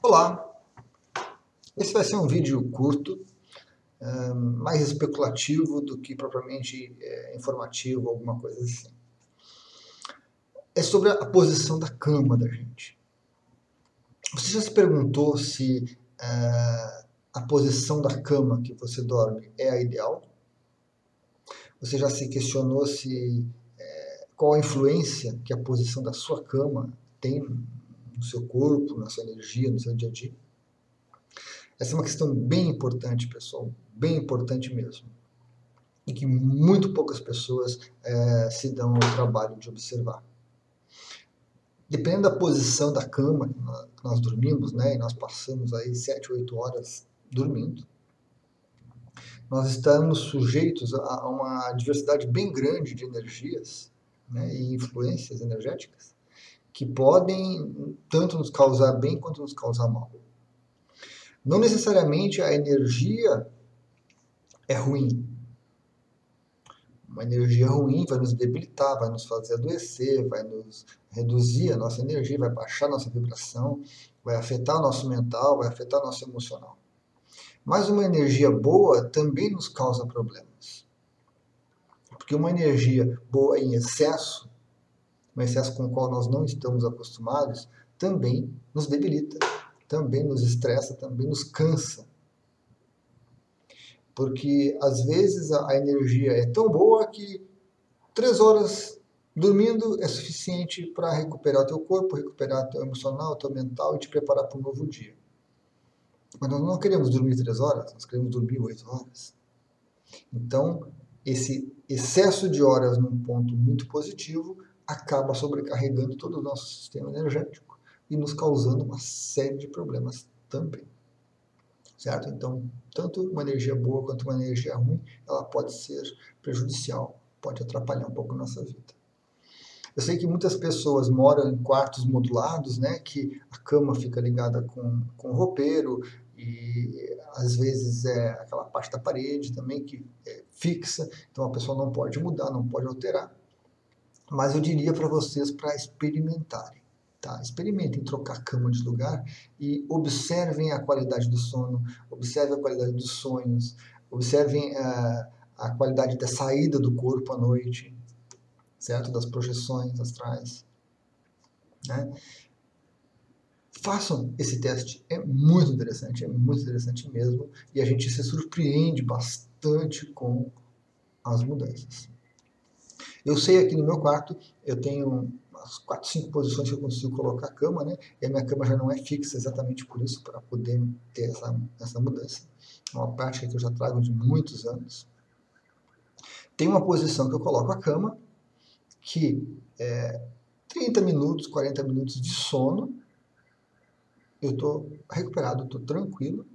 Olá! Esse vai ser um vídeo curto, mais especulativo do que propriamente é, informativo, alguma coisa assim. É sobre a posição da cama da gente. Você já se perguntou se é, a posição da cama que você dorme é a ideal? Você já se questionou se é, qual a influência que a posição da sua cama tem no seu corpo, na sua energia, no seu dia a dia? Essa é uma questão bem importante, pessoal, bem importante mesmo. E que muito poucas pessoas é, se dão ao trabalho de observar. Dependendo da posição da cama que nós dormimos, né, e nós passamos aí 7, 8 horas dormindo, nós estamos sujeitos a uma diversidade bem grande de energias né, e influências energéticas que podem tanto nos causar bem quanto nos causar mal. Não necessariamente a energia é ruim. Uma energia ruim vai nos debilitar, vai nos fazer adoecer, vai nos reduzir a nossa energia, vai baixar a nossa vibração, vai afetar o nosso mental, vai afetar o nosso emocional. Mas uma energia boa também nos causa problemas. Porque uma energia boa em excesso um excesso com o qual nós não estamos acostumados, também nos debilita, também nos estressa, também nos cansa. Porque às vezes a energia é tão boa que três horas dormindo é suficiente para recuperar teu corpo, recuperar teu emocional, teu mental e te preparar para um novo dia. Mas nós não queremos dormir três horas, nós queremos dormir oito horas. Então, esse excesso de horas num ponto muito positivo acaba sobrecarregando todo o nosso sistema energético e nos causando uma série de problemas também. Certo? Então, tanto uma energia boa quanto uma energia ruim, ela pode ser prejudicial, pode atrapalhar um pouco a nossa vida. Eu sei que muitas pessoas moram em quartos modulados, né, que a cama fica ligada com, com o roupeiro e às vezes é aquela parte da parede também que é fixa, então a pessoa não pode mudar, não pode alterar mas eu diria para vocês para experimentarem. Tá? Experimentem trocar cama de lugar e observem a qualidade do sono, observem a qualidade dos sonhos, observem a, eh, a qualidade da saída do corpo à noite, certo? Das projeções astrais. Né? Façam esse teste, é muito interessante, é muito interessante mesmo, e a gente se surpreende bastante com as mudanças. Eu sei aqui no meu quarto, eu tenho umas 4, 5 posições que eu consigo colocar a cama, né? E a minha cama já não é fixa exatamente por isso, para poder ter essa, essa mudança. É uma prática que eu já trago de muitos anos. Tem uma posição que eu coloco a cama, que é 30 minutos, 40 minutos de sono, eu estou recuperado, estou tranquilo,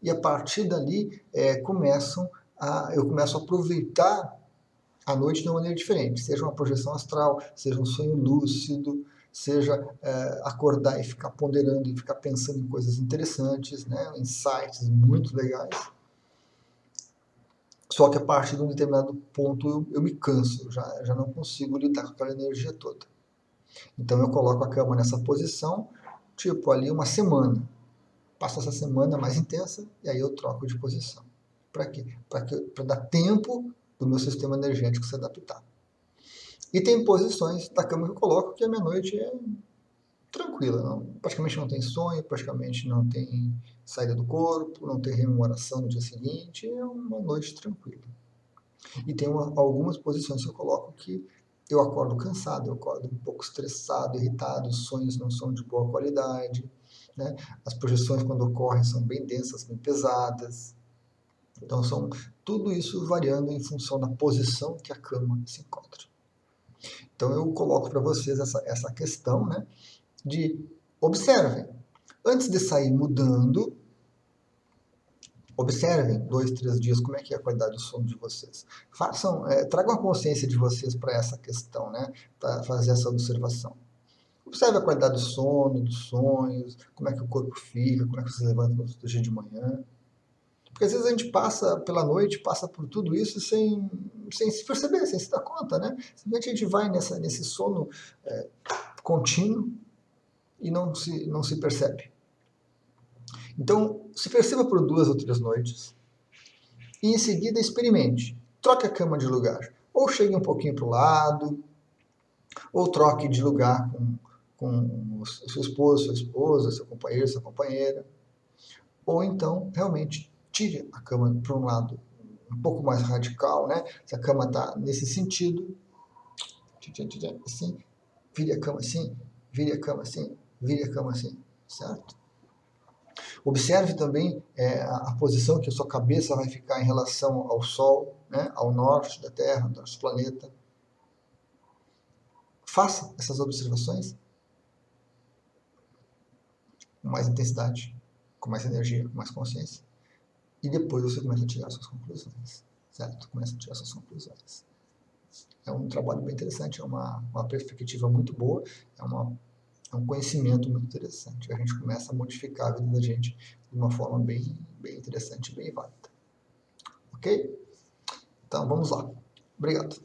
e a partir dali é, começam a, eu começo a aproveitar à noite de uma maneira diferente, seja uma projeção astral, seja um sonho lúcido, seja é, acordar e ficar ponderando e ficar pensando em coisas interessantes, né, insights muito legais. Só que a partir de um determinado ponto eu, eu me canso, já, já não consigo lidar com aquela energia toda. Então eu coloco a cama nessa posição, tipo ali uma semana. Passa essa semana mais intensa e aí eu troco de posição. Para quê? Para dar tempo do meu sistema energético se adaptar. E tem posições da cama que eu coloco que a minha noite é tranquila, não, praticamente não tem sonho, praticamente não tem saída do corpo, não tem rememoração no dia seguinte, é uma noite tranquila. E tem uma, algumas posições que eu coloco que eu acordo cansado, eu acordo um pouco estressado, irritado, os sonhos não são de boa qualidade, né? as projeções quando ocorrem são bem densas, bem pesadas, então, são tudo isso variando em função da posição que a cama se encontra. Então, eu coloco para vocês essa, essa questão né, de observem. Antes de sair mudando, observem dois, três dias como é que é a qualidade do sono de vocês. Façam, é, tragam a consciência de vocês para essa questão, né, para fazer essa observação. Observe a qualidade do sono, dos sonhos, como é que o corpo fica, como é que você levanta no dia de manhã. Porque às vezes a gente passa pela noite, passa por tudo isso sem, sem se perceber, sem se dar conta, né? Simplesmente a gente vai nessa, nesse sono é, contínuo e não se, não se percebe. Então, se perceba por duas ou três noites e em seguida experimente. Troque a cama de lugar. Ou chegue um pouquinho para o lado, ou troque de lugar com, com seu esposo, sua esposa, seu companheiro, sua companheira. Ou então, realmente, tire a cama para um lado um pouco mais radical, né? Se a cama está nesse sentido, assim, vire a cama assim, vire a cama assim, vire a cama assim, certo? Observe também é, a, posição que a sua cabeça vai ficar em relação ao Sol, né, ao norte da Terra, do nosso planeta. Faça essas observações com mais intensidade, com mais energia, com mais consciência. E depois você começa a tirar suas conclusões, certo? Começa a tirar suas conclusões. É um trabalho bem interessante, é uma, uma perspectiva muito boa, é uma é um conhecimento muito interessante. A gente começa a modificar a vida da gente de uma forma bem, bem interessante, bem válida. Ok? Então, vamos lá. Obrigado.